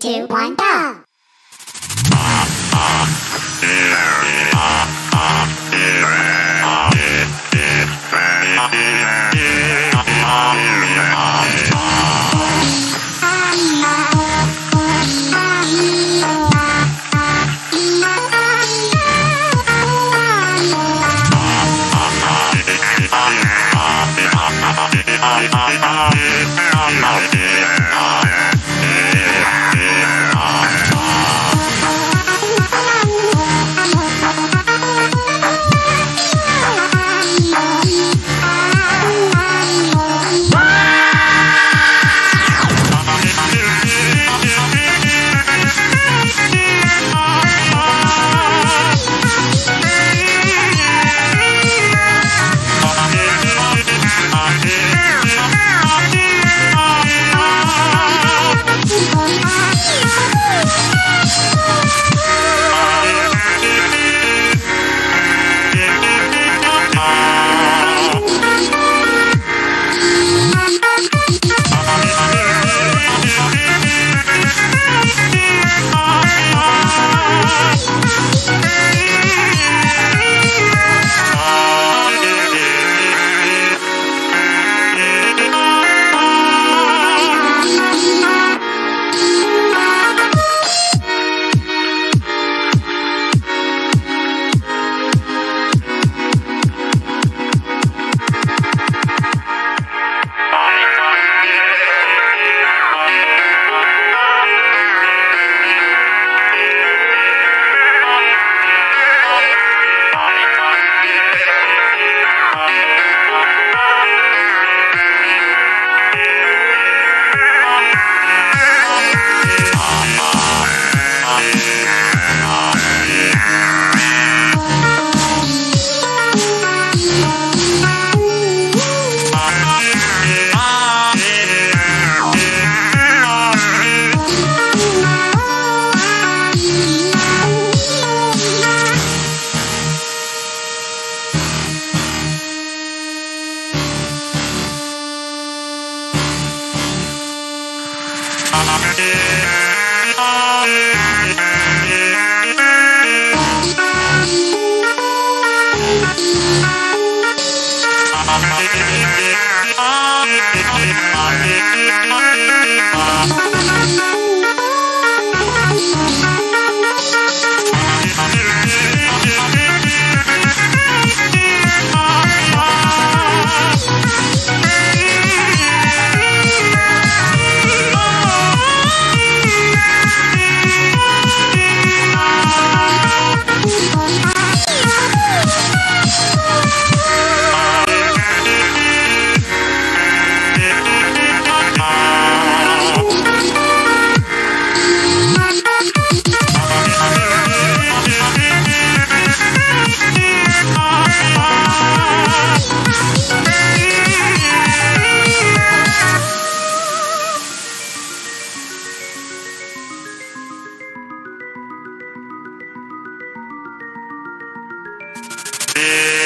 two, one, go! I'm Yeah. I'm Yeah.